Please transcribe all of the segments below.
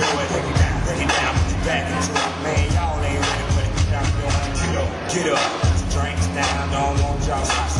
doing. Break it down, break it down, put your back into it. Man, y'all ain't ready for the get up, get up. Put your Drinks down, don't want y'all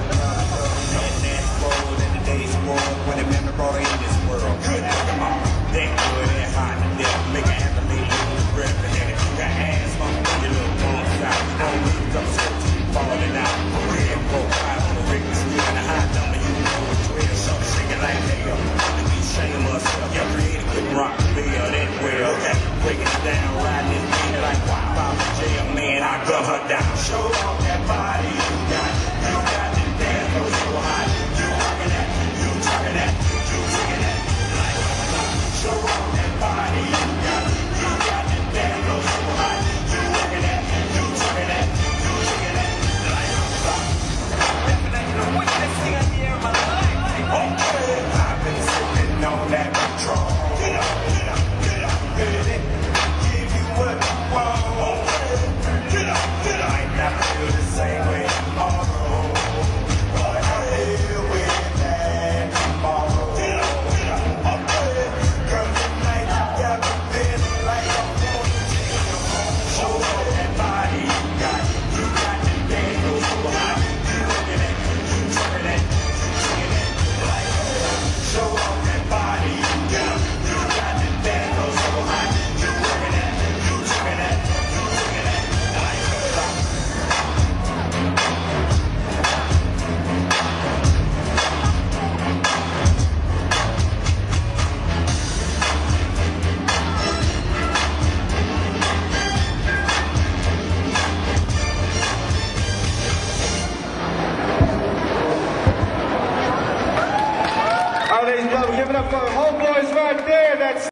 shameless. Your creative couldn't rock the bill that well. Breaking it down, riding this like wow. Out jail, man, I gun her down. Show off. it up for our homeboys right there. That's